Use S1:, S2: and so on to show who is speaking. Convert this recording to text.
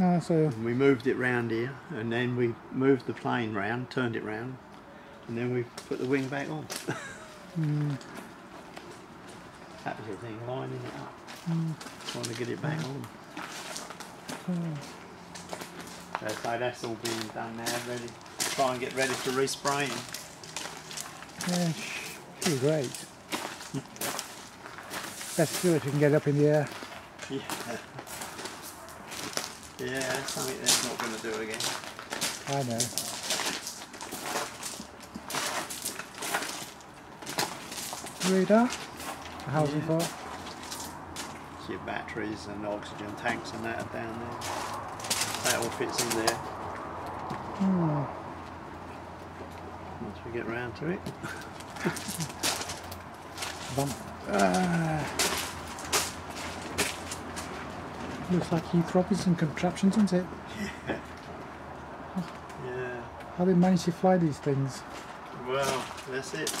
S1: Ah, so
S2: And we moved it round here, and then we moved the plane round, turned it round, and then we put the wing back on.
S1: mm,
S2: That was the thing, lining it up, trying to get it back on.
S1: oh,
S2: Uh, so that's all being done now, ready. Try and get ready for respraying.
S1: yeah, sh- should be great. Best do it if you can get up in the air.
S2: Yeah. Yeah, that's something that's not going to do again.
S1: I know. Radar? The housing
S2: Yeah.
S1: for?
S2: Your batteries and oxygen tanks and that are down there. That all fits in there
S1: Hmm.
S2: once we get round to it.
S1: Bump. Ah. Looks like Heath Robinson contraptions, doesn't it?
S2: Yeah.
S1: How they manage to fly these things?
S2: Well, that's it.